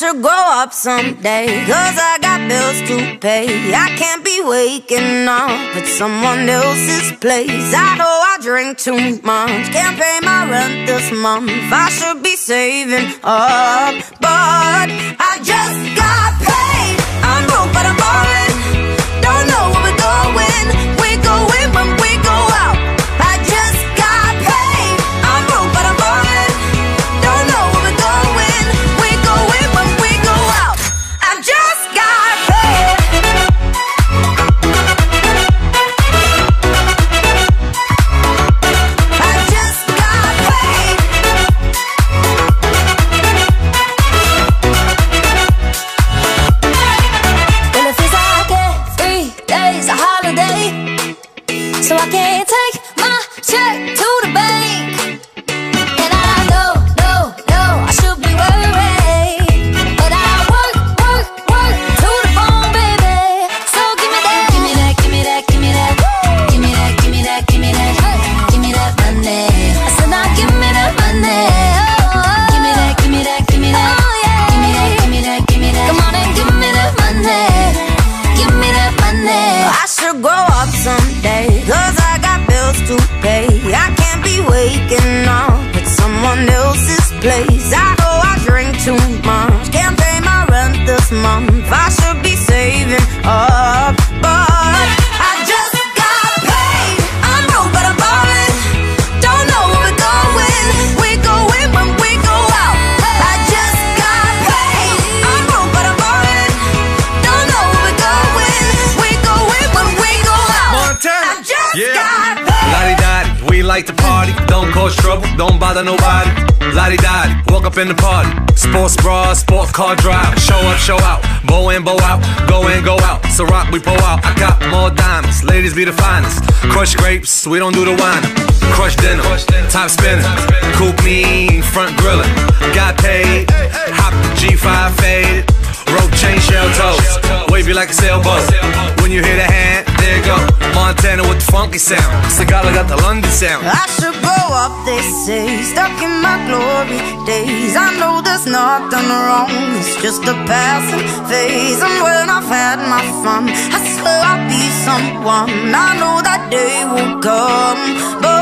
should grow up someday, cause I got bills to pay. I can't be waking up at someone else's place. I know I drink too much, can't pay my rent this month. I should be saving up, but I just place. I know I drink too much, can't pay my rent this month. Like to party. Don't cause trouble, don't bother nobody. Lottie Dottie, walk up in the party. Sports bra, sport car drive. Show up, show out. Bow in, bow out. Go in, go out. So rock, we pull out. I got more diamonds. Ladies be the finest. Crush grapes, we don't do the wine. Crush dinner, top spinner. Coupe mean, front grilling. Got paid, hop the G5 faded. Rope chain shell toes. Wavy like a sailboat. When you hear the hand, there go. Montana with the funky sound. Sigala got the London sound. I should grow up, they say, stuck in my glory days. I know there's nothing wrong, it's just a passing phase. And when I've had my fun, I swear I'll be someone. I know that day will come, but